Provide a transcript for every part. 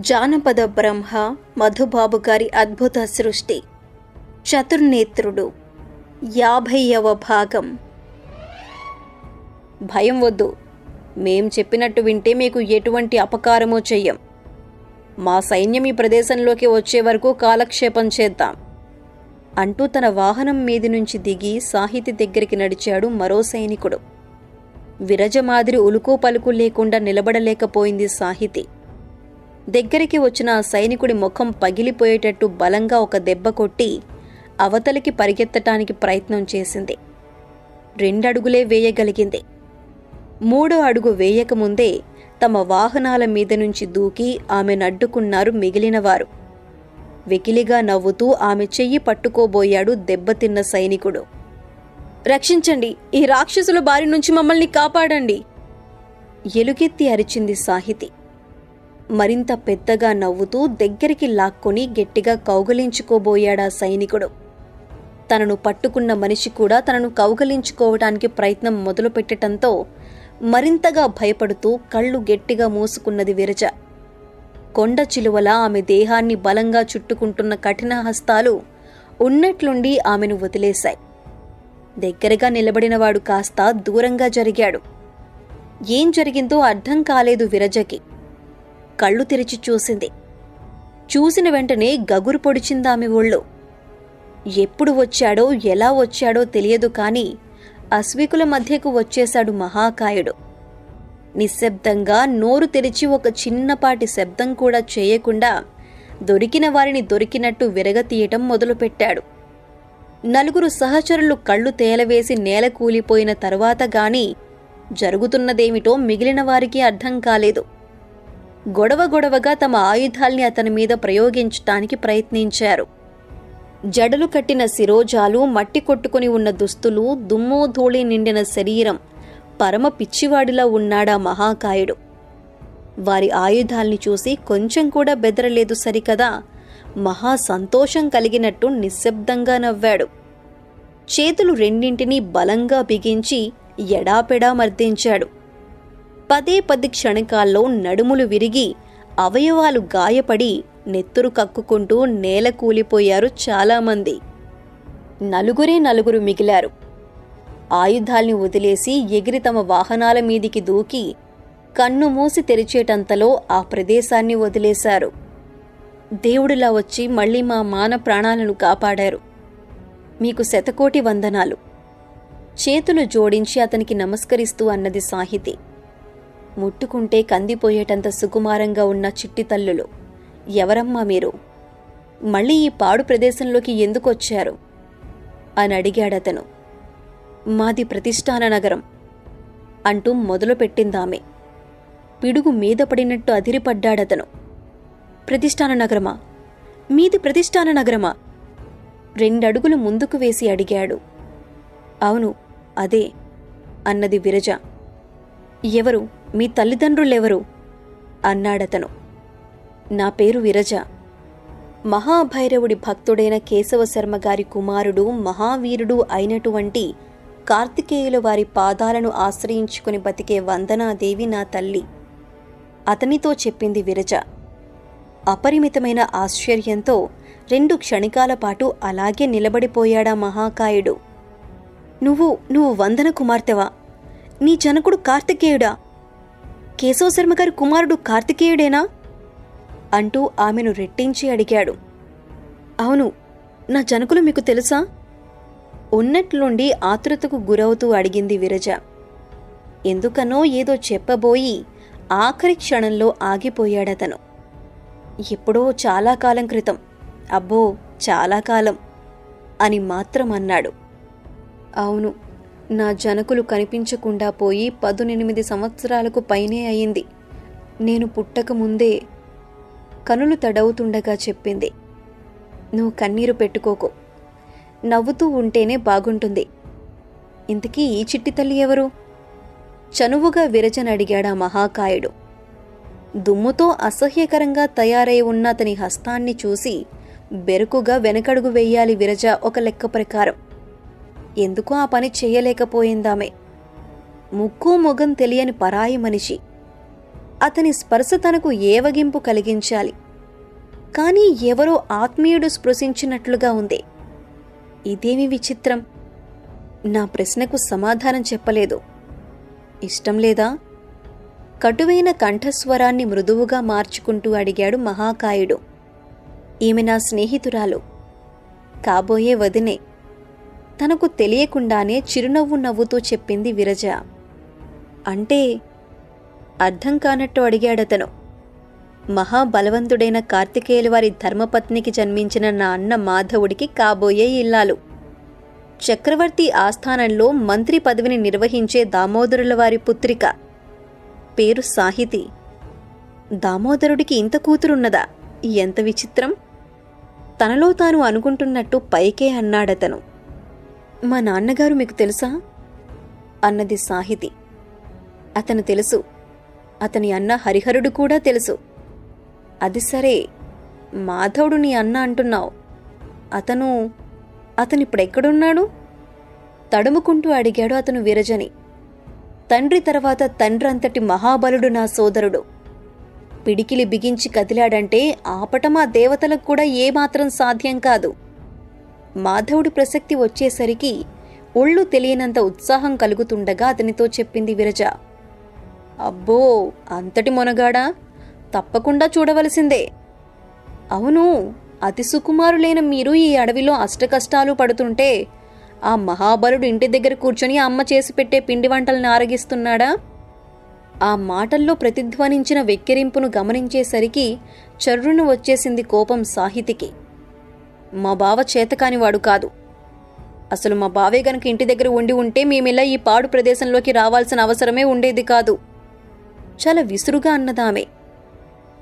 జానపద బ్రహ్మ మధుబాబు గారి అద్భుత సృష్టి. చతుర్నేత్రుడు. యాభైవ భాగం. భయం వద్దు. మేం చెప్పినట్టు వింటే మీకు ఎటువంటి అపకారమో చెయ్యం. మా సైన్యం ఈ ప్రదేశంలోకి వచ్చే వరకు కాలక్షేపం చేద్దాం. అంటూ తన వాహనం మీది నుంచి దిగి సాహితి దగ్గరికి నడిచాడు మరో సైనికుడు. విరజ మాదిరి ఉలుకు పలుకు లేకుండా నిలబడలేకపోయింది సాహితి. దగ్గరికి వచ్చిన సైనికుడి ముఖం పగిలిపోయేటట్టు బలంగా ఒక దెబ్బ కొట్టి అవతలికి పరిగెత్తటానికి ప్రయత్నం చేసింది. రెండడుగులే వేయగలిగింది. మూడో అడుగు వేయకముందే తమ వాహనాల మీద నుంచి దూకి ఆమెనడ్డుకున్నారు మిగిలినవారు. వెకిలిగా నవ్వుతూ ఆమె చెయ్యి పట్టుకోబోయాడు దెబ్బతిన్న సైనికుడు. రక్షించండి ఈ రాక్షసుల బారి నుంచి మమ్మల్ని కాపాడండి. ఎలుగెత్తి అరిచింది సాహితి. మరింత పెద్దగా నవ్వుతూ దగ్గరికి లాక్కొని గట్టిగా కౌగలించుకోబోయాడా సైనికుడు. తనను పట్టుకున్న మనిషి కూడా తనను కౌగలించుకోవటానికి ప్రయత్నం మొదలుపెట్టడంతో మరింతగా భయపడుతూ కళ్ళు గట్టిగా మూసుకున్నది విరజ. కొండ చిలువల ఆమె దేహాన్ని బలంగా చుట్టుకుంటున్న కఠిన హస్తాలు ఉన్నట్లుండి ఆమెను వదిలేశాయి. దగ్గరగా నిలబడినవాడు కాస్త దూరంగా జరిగాడు. ఏం జరిగిందో అర్థం కాలేదు విరజకి. కళ్ళు తెరిచి చూసింది. చూసిన వెంటనే గగురు పొడిచిందామె ఒళ్ళు. ఎప్పుడు వచ్చాడో ఎలా వచ్చాడో తెలియదు కాని అశ్వికుల మధ్యకు వచ్చేశాడు మహాకాయుడు. నిశ్శబ్దంగా నోరు తెరిచి ఒక చిన్నపాటి శబ్దం కూడా చేయకుండా దొరికిన వారిని దొరికినట్టు విరగతీయటం మొదలుపెట్టాడు. నలుగురు సహచరులు కళ్ళు తేలవేసి నేల కూలిపోయిన తరువాత గాని జరుగుతున్నదేమిటో మిగిలిన వారికి అర్థం కాలేదు. గొడవ గొడవగా తమ ఆయుధాల్ని అతని మీద ప్రయోగించటానికి ప్రయత్నించారు. జడలు కట్టిన శిరోజాలు మట్టి కొట్టుకుని ఉన్న దుస్తులు దుమ్ము ధూళి నిండిన శరీరం పరమ పిచ్చివాడిలా ఉన్నాడా మహాకాయుడు. వారి ఆయుధాల్ని చూసి కొంచెం కూడా బెదరలేదు సరికదా? మహా సంతోషం కలిగినట్టు నిశ్శబ్దంగా నవ్వాడు. చేతులు రెండింటినీ బలంగా బిగించి ఎడాపెడా మర్దించాడు. పదే పది క్షణకాల్లో నడుములు విరిగి అవయవాలు గాయపడి నెత్తురు కక్కుకుంటూ నేల కూలిపోయారు చాలామంది. నలుగురే నలుగురు మిగిలారు. ఆయుధాల్ని వదిలేసి ఎగిరి తమ వాహనాల మీదికి దూకి కన్ను మూసి తెరిచేటంతలో ఆ ప్రదేశాన్ని వదిలేశారు. దేవుడిలా వచ్చి మళ్ళీ మా మాన ప్రాణాలను కాపాడారు. మీకు శతకోటి వందనాలు. చేతులు జోడించి అతనికి నమస్కరిస్తూ అన్నది సాహితి. ముట్టుకుంటే కందిపోయేటంత సుకుమారంగా ఉన్న చిట్టి తల్లులు. ఎవరమ్మా మీరు? మళ్ళీ ఈ పాడు ప్రదేశంలోకి ఎందుకొచ్చారు? అని అడిగాడతను. మాది ప్రతిష్టాన నగరం అంటూ మొదలుపెట్టిందామె. పిడుగు మీద పడినట్టు అదిరిపడ్డాడతను. ప్రతిష్టాన నగరమా? మీది ప్రతిష్టాన నగరమా? రెండడుగులు ముందుకు వేసి అడిగాడు. అవును అదే అన్నది విరజ. ఎవరు? మీ తల్లిదండ్రులెవరు? అన్నాడతను. నా పేరు విరజ. మహాభైరవుడి భక్తుడైన కేశవ శర్మ గారి కుమారుడు మహావీరుడు అయినటువంటి కార్తికేయుల వారి పాదాలను ఆశ్రయించుకుని బతికే వందనాదేవి నా తల్లి. అతనితో చెప్పింది విరజ. అపరిమితమైన ఆశ్చర్యంతో రెండు క్షణికాల పాటు అలాగే నిలబడిపోయాడా మహాకాయుడు. నువ్వు నువ్వు వందన కుమార్తెవా? నీ జనకుడు కార్తికేయుడా? కేశవశర్మ గారి కుమారుడు కార్తికేయుడేనా? అంటూ ఆమెను రెట్టించి అడిగాడు. అవును నా జనకులు మీకు తెలుసా? ఉన్నట్లుండి ఆతృతకు గురవుతూ అడిగింది విరజ. ఎందుకనో ఏదో చెప్పబోయి ఆఖరి క్షణంలో ఆగిపోయాడతను. ఎప్పుడో చాలా కాలం క్రితం. అబ్బో చాలా కాలం అని మాత్రం అన్నాడు. అవును నా జనకులు కనిపించకుండా పోయి పదునెనిమిది సంవత్సరాలకు పైనే అయింది. నేను పుట్టకముందే కనులు తడవుతుండగా చెప్పింది. నువ్వు కన్నీరు పెట్టుకోకు. నవ్వుతూ ఉంటేనే బాగుంటుంది. ఇంతకీ ఈ చిట్టి తల్లి ఎవరు? చనువుగా విరజనడిగాడా మహాకాయుడు. దుమ్ముతో అసహ్యకరంగా తయారై ఉన్న అతని హస్తాన్ని చూసి బెరుకుగా వెనకడుగు వెయ్యాలి విరజ ఒక లెక్క ప్రకారం. ఎందుకో ఆ పని చేయలేకపోయిందామే? ముక్కు మొగం తెలియని పరాయి మనిషి. అతని స్పర్శ తనకు ఏవగింపు కలిగించాలి. కానీ ఎవరో ఆత్మీయుడు స్పృశించినట్లుగా ఉంది. ఇదేమి విచిత్రం? నా ప్రశ్నకు సమాధానం చెప్పలేదు. ఇష్టం లేదా? కటువైన కంఠస్వరాన్ని మృదువుగా మార్చుకుంటూ అడిగాడు మహాకాయుడు. ఈమె నా స్నేహితురాలు. కాబోయే వదినే. తనకు తెలియకుండానే చిరునవ్వు నవ్వుతూ చెప్పింది విరజ. అంటే అర్థం కానట్టు అడిగాడతను. మహాబలవంతుడైన కార్తికేయుల వారి ధర్మపత్నికి జన్మించిన నా అన్న మాధవుడికి కాబోయే ఇల్లాలు. చక్రవర్తి ఆస్థానంలో మంత్రి పదవిని నిర్వహించే దామోదరుల వారి పుత్రిక. పేరు సాహితి. దామోదరుడికి ఇంత కూతురున్నదా? ఎంత విచిత్రం. తనలో తాను అనుకుంటున్నట్టు పైకే అన్నాడతను. మా నాన్నగారు మీకు తెలుసా? అన్నది సాహితి. అతను తెలుసు. అతని అన్న హరిహరుడు కూడా తెలుసు. అది సరే మాధవుడు నీ అన్న అంటున్నావు. అతను అతనిప్పుడెక్కడున్నాడు తడుముకుంటూ అడిగాడు అతను విరజని. తండ్రి తర్వాత తండ్రంతటి మహాబలుడు నా సోదరుడు. పిడికిలి బిగించి కదిలాడంటే ఆపటం ఆ దేవతలకు కూడా ఏమాత్రం సాధ్యం కాదు. మాధవుడి ప్రసక్తి వచ్చేసరికి ఒళ్ళు తెలియనంత ఉత్సాహం కలుగుతుండగా అతనితో చెప్పింది విరజ. అబ్బో అంతటి మొనగాడా? తప్పకుండా చూడవలసిందే. అవును అతి సుకుమారులైన మీరు ఈ అడవిలో అష్టకష్టాలు పడుతుంటే ఆ మహాబలుడు ఇంటి దగ్గర కూర్చొని అమ్మ చేసి పెట్టే పిండి వంటలను ఆరగిస్తున్నాడా? ఆ మాటల్లో ప్రతిధ్వనించిన వెక్కిరింపును గమనించేసరికి చర్రును వచ్చేసింది కోపం సాహితికి. మా బావ చేతకానివాడు కాదు. అసలు మా బావే గనక ఇంటి దగ్గర ఉండి ఉంటే మేమిలా ఈ పాడు ప్రదేశంలోకి రావాల్సిన అవసరమే ఉండేది కాదు. చాలా విసురుగా అన్నదామె.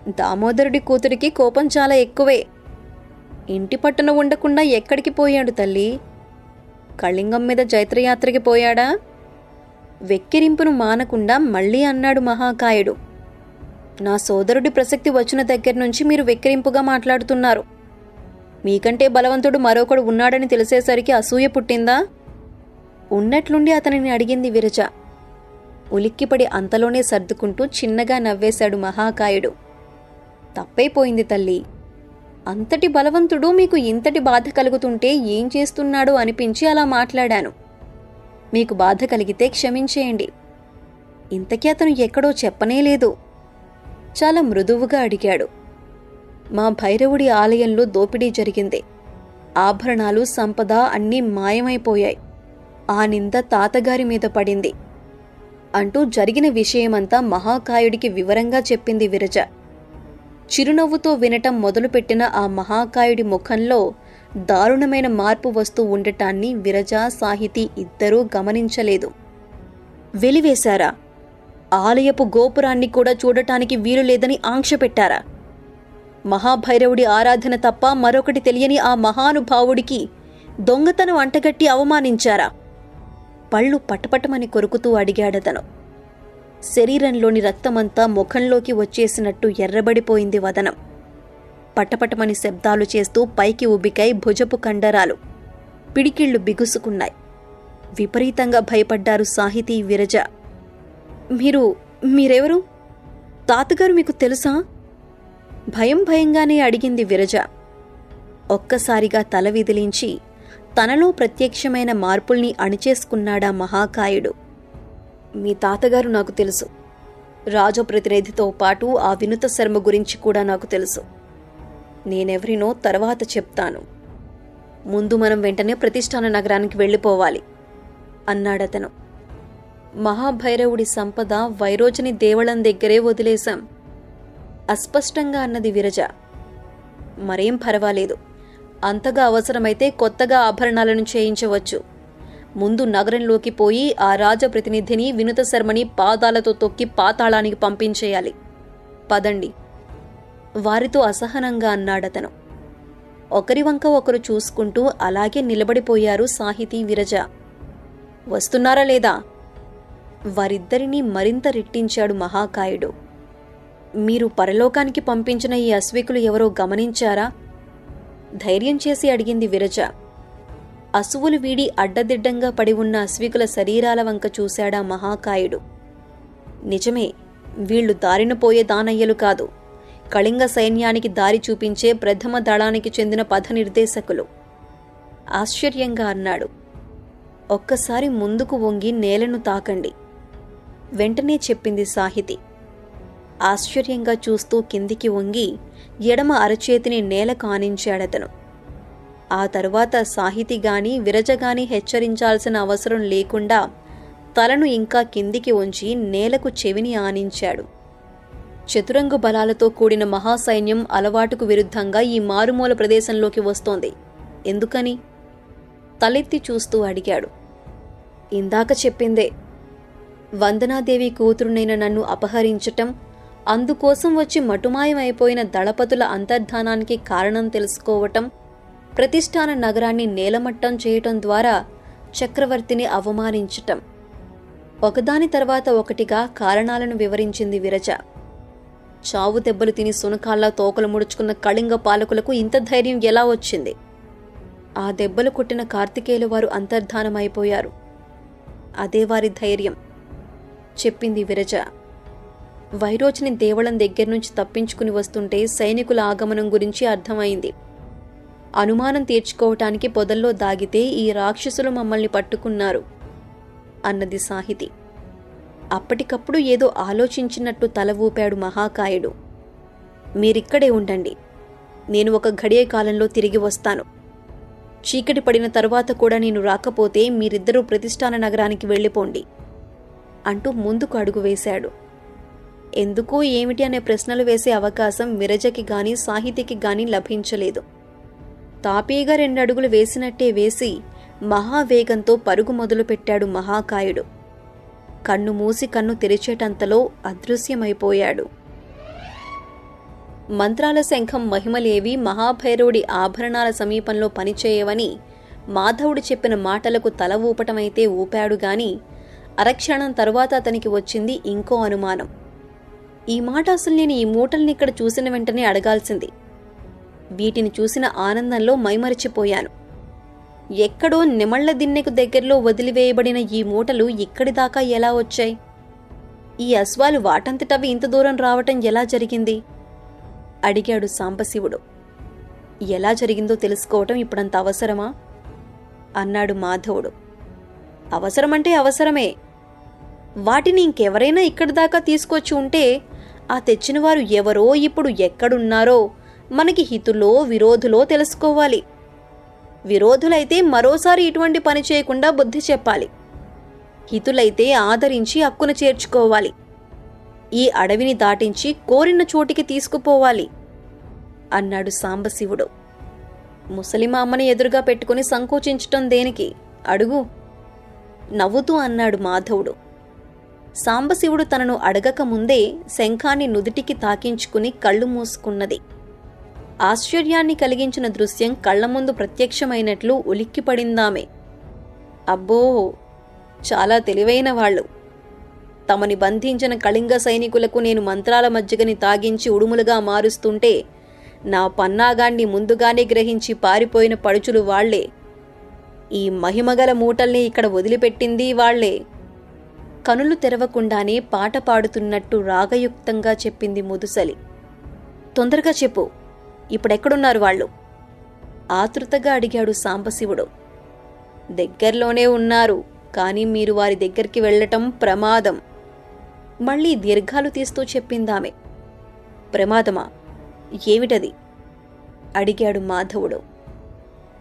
దామోదరుడి కూతురికి కోపం చాలా ఎక్కువే. ఇంటి పట్టున ఉండకుండా ఎక్కడికి పోయాడు తల్లి? కళింగం మీద జైత్రయాత్రకి పోయాడా? వెక్కిరింపును మానకుండా మళ్ళీ అన్నాడు మహాకాయుడు. నా సోదరుడి ప్రసక్తి వచ్చిన దగ్గర నుంచి మీరు వెక్కిరింపుగా మాట్లాడుతున్నారు. మీకంటే బలవంతుడు మరొకడు ఉన్నాడని తెలిసేసరికి అసూయ పుట్టిందా? ఉన్నట్లుండి అతనిని అడిగింది విరజ. ఉలిక్కిపడి అంతలోనే సర్దుకుంటూ చిన్నగా నవ్వేశాడు మహాకాయుడు. తప్పైపోయింది తల్లి. అంతటి బలవంతుడు మీకు ఇంతటి బాధ కలుగుతుంటే ఏం చేస్తున్నాడో అనిపించి అలా మాట్లాడాను. మీకు బాధ కలిగితే క్షమించేయండి. ఇంతకీ అతను ఎక్కడో చెప్పనే లేదు. చాలా మృదువుగా అడిగాడు. మా భైరవుడి ఆలయంలో దోపిడీ జరిగింది. ఆభరణాలు సంపద అన్నీ మాయమైపోయాయి. ఆ నింద తాతగారి మీద పడింది. అంటూ జరిగిన విషయమంతా మహాకాయుడికి వివరంగా చెప్పింది విరజ. చిరునవ్వుతో వినటం మొదలుపెట్టిన ఆ మహాకాయుడి ముఖంలో దారుణమైన మార్పు వస్తూ ఉండటాన్ని విరజ సాహితీ ఇద్దరూ గమనించలేదు. వెలివేశారా? ఆలయపు గోపురాన్ని కూడా చూడటానికి వీలు లేదని ఆంక్ష పెట్టారా మహాభైరవుడి ఆరాధన తప్ప మరొకటి తెలియని ఆ మహానుభావుడికి దొంగతనం అంటగట్టి అవమానించారా? పళ్ళు పటపటమని కొరుకుతూ అడిగాడతను. శరీరంలోని రక్తమంతా ముఖంలోకి వచ్చేసినట్టు ఎర్రబడిపోయింది వదనం. పటపటమని శబ్దాలు చేస్తూ పైకి ఉబికై భుజపు కండరాలు పిడికిళ్ళు బిగుసుకున్నాయి. విపరీతంగా భయపడ్డారు సాహితీ విరజ. మీరు మీరెవరు? తాతగారు మీకు తెలుసా? భయం భయంగానే అడిగింది విరజ. ఒక్కసారిగా తల విదిలించి తనలో ప్రత్యక్షమైన మార్పుల్ని అణిచేసుకున్నాడా మహాకాయుడు. మీ తాతగారు నాకు తెలుసు. రాజప్రతినిధితో పాటు ఆ వినుత శర్మ గురించి కూడా నాకు తెలుసు. నేనెవరినో తర్వాత చెప్తాను. ముందు మనం వెంటనే ప్రతిష్టాన నగరానికి వెళ్ళిపోవాలి అన్నాడతను. మహాభైరవుడి సంపద వైరోజని దేవళం దగ్గరే వదిలేశాం. అస్పష్టంగా అన్నది విరజ. మరేం పర్వాలేదు. అంతగా అవసరమైతే కొత్తగా ఆభరణాలను చేయించవచ్చు. ముందు నగరంలోకి పోయి ఆ రాజప్రతినిధిని వినుత శర్మని పాదాలతో తొక్కి పాతాళానికి పంపించేయాలి. పదండి. వారితో అసహనంగా అన్నాడతను. ఒకరి వంక ఒకరు చూసుకుంటూ అలాగే నిలబడిపోయారు సాహితీ విరజ. వస్తున్నారా లేదా? వారిద్దరినీ మరింత రెట్టించాడు మహాకాయుడు. మీరు పరలోకానికి పంపించిన ఈ అశ్వికులు ఎవరో గమనించారా? ధైర్యం చేసి అడిగింది విరజ. అసువులు వీడి అడ్డదిడ్డంగా పడి ఉన్న అశ్వికుల శరీరాల వంక చూశాడా మహాకాయుడు. నిజమే వీళ్ళు దారిన పోయే దానయ్యలు కాదు. కళింగ సైన్యానికి దారి చూపించే ప్రథమ దళానికి చెందిన పథ నిర్దేశకులు ఆశ్చర్యంగా అన్నాడు. ఒక్కసారి ముందుకు వంగి నేలను తాకండి. వెంటనే చెప్పింది సాహితి. ఆశ్చర్యంగా చూస్తూ కిందికి వంగి ఎడమ అరచేతిని నేల కానించాడతను. ఆ తరువాత సాహితి గాని విరజగాని హెచ్చరించాల్సిన అవసరం లేకుండా తలను ఇంకా కిందికి ఉంచి నేలకు చెవిని ఆనించాడు. చతురంగు బలాలతో కూడిన మహాసైన్యం అలవాటుకు విరుద్ధంగా ఈ మారుమూల ప్రదేశంలోకి వస్తోంది. ఎందుకని? తలెత్తి చూస్తూ అడిగాడు. ఇందాక చెప్పిందే వందనాదేవి కూతురునైన నన్ను అపహరించటం అందుకోసం వచ్చి మటుమాయమైపోయిన దళపతుల అంతర్ధానానికి కారణం తెలుసుకోవటం ప్రతిష్టాన నగరాన్ని నేలమట్టం చేయటం ద్వారా చక్రవర్తిని అవమానించటం. ఒకదాని తర్వాత ఒకటిగా కారణాలను వివరించింది విరజ. చావు దెబ్బలు తిని సునకాల్లా తోకలు ముడుచుకున్న కళింగ పాలకులకు ఇంత ధైర్యం ఎలా వచ్చింది? ఆ దెబ్బలు కొట్టిన కార్తికేయులు వారు అంతర్ధానమైపోయారు. అదే వారి ధైర్యం చెప్పింది విరజ. వైరోచిని దేవళం దగ్గర నుంచి తప్పించుకుని వస్తుంటే సైనికుల ఆగమనం గురించి అర్థమైంది. అనుమానం తీర్చుకోవటానికి పొదల్లో దాగితే ఈ రాక్షసులు మమ్మల్ని పట్టుకున్నారు అన్నది సాహితి. అప్పటికప్పుడు ఏదో ఆలోచించినట్టు తల ఊపాడు మహాకాయుడు. మీరిక్కడే ఉండండి నేను ఒక గడియ కాలంలో తిరిగి వస్తాను. చీకటి పడిన తరువాత కూడా నేను రాకపోతే మీరిద్దరూ ప్రతిష్టాన నగరానికి వెళ్ళిపోండి అంటూ ముందుకు అడుగు వేశాడు. ఎందుకు ఏమిటి అనే ప్రశ్నలు వేసే అవకాశం విరజకి గాని సాహితికి గాని లభించలేదు. తాపీగా రెండు అడుగులు వేసినట్టే వేసి మహావేగంతో పరుగు మొదలుపెట్టాడు మహాకాయుడు. కన్ను మూసి కన్ను తెరిచేటంతలో అదృశ్యమైపోయాడు. మంత్రాల శంఖం మహిమలేవి మహాభైరవుడి ఆభరణాల సమీపంలో పనిచేయవని మాధవుడు చెప్పిన మాటలకు తల ఊపటమైతే ఊపాడు గాని అరక్షణం తరువాత అతనికి వచ్చింది ఇంకో అనుమానం. ఈ మాట అసలు నేను ఈ మూటల్ని ఇక్కడ చూసిన వెంటనే అడగాల్సింది. వీటిని చూసిన ఆనందంలో మైమరిచిపోయాను. ఎక్కడో నిమళ్ళ దిన్నెకు దగ్గరలో వదిలివేయబడిన ఈ మూటలు ఇక్కడి దాకా ఎలా వచ్చాయి? ఈ అశ్వాలు వాటంతటవి ఇంత దూరం రావటం ఎలా జరిగింది? అడిగాడు సాంబశివుడు. ఎలా జరిగిందో తెలుసుకోవటం ఇప్పుడంత అవసరమా? అన్నాడు మాధవుడు. అవసరమంటే అవసరమే. వాటిని ఇంకెవరైనా ఇక్కడి దాకా తీసుకొచ్చి ఉంటే ఆ తెచ్చినవారు ఎవరో ఇప్పుడు ఎక్కడున్నారో మనకి హితులో విరోధులో తెలుసుకోవాలి. విరోధులైతే మరోసారి ఇటువంటి పని చేయకుండా బుద్ధి చెప్పాలి. హితులైతే ఆదరించి అక్కున చేర్చుకోవాలి. ఈ అడవిని దాటించి కోరిన చోటికి తీసుకుపోవాలి అన్నాడు సాంబశివుడు. ముసలిమామ్మని ఎదురుగా పెట్టుకుని సంకోచించటం దేనికి? అడుగు. నవ్వుతూ అన్నాడు మాధవుడు. సాంబశివుడు తనను అడగక ముందే శంఖాన్ని నుదుటికి తాకించుకుని కళ్ళు మూసుకున్నది. ఆశ్చర్యాన్ని కలిగించిన దృశ్యం కళ్ళ ముందు ప్రత్యక్షమైనట్లు ఉలిక్కిపడిందామె. అబ్బో చాలా తెలివైన వాళ్ళు. తమని బంధించిన కళింగ సైనికులకు నేను మంత్రాల మజ్జిగని తాగించి ఉడుములుగా మారుస్తుంటే నా పన్నాగాన్ని ముందుగానే గ్రహించి పారిపోయిన పడుచులు వాళ్ళే. ఈ మహిమగల మూటల్ని ఇక్కడ వదిలిపెట్టింది వాళ్ళే. కనులు తెరవకుండానే పాట పాడుతున్నట్టు రాగయుక్తంగా చెప్పింది ముదుసలి. తొందరగా చెప్పు ఇప్పుడెక్కడున్నారు వాళ్ళు? ఆతృతగా అడిగాడు సాంబశివుడు. దగ్గరలోనే ఉన్నారు కానీ మీరు వారి దగ్గరికి వెళ్ళటం ప్రమాదం. మళ్ళీ దీర్ఘాలు తీస్తూ చెప్పిందామె. ప్రమాదమా? ఏమిటది? అడిగాడు మాధవుడు.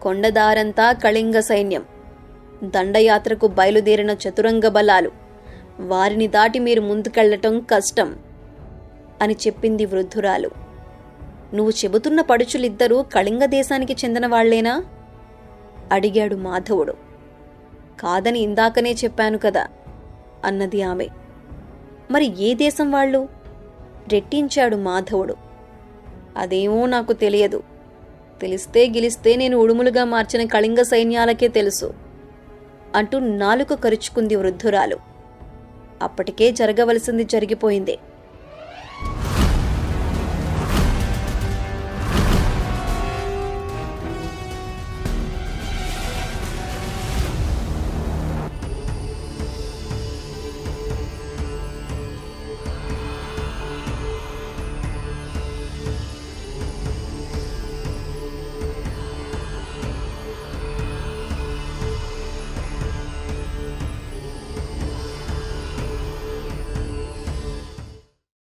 కొండదారంతా కళింగ సైన్యం. దండయాత్రకు బయలుదేరిన చతురంగ బలాలు. వారిని దాటి మీరు ముందుకెళ్ళటం కష్టం అని చెప్పింది వృద్ధురాలు. నువ్వు చెబుతున్న పడుచులిద్దరూ కళింగ దేశానికి చెందిన వాళ్ళేనా? అడిగాడు మాధవుడు. కాదని ఇందాకనే చెప్పాను కదా అన్నది ఆమె. మరి ఏ దేశం వాళ్ళు? రెట్టించాడు మాధవుడు. అదేమో నాకు తెలియదు. తెలిస్తే గిలిస్తే నేను ఉడుములుగా మార్చిన కళింగ సైన్యాలకే తెలుసు అంటూ నాలుక కరుచుకుంది వృద్ధురాలు. అప్పటికే జరగవలసింది జరిగిపోయింది.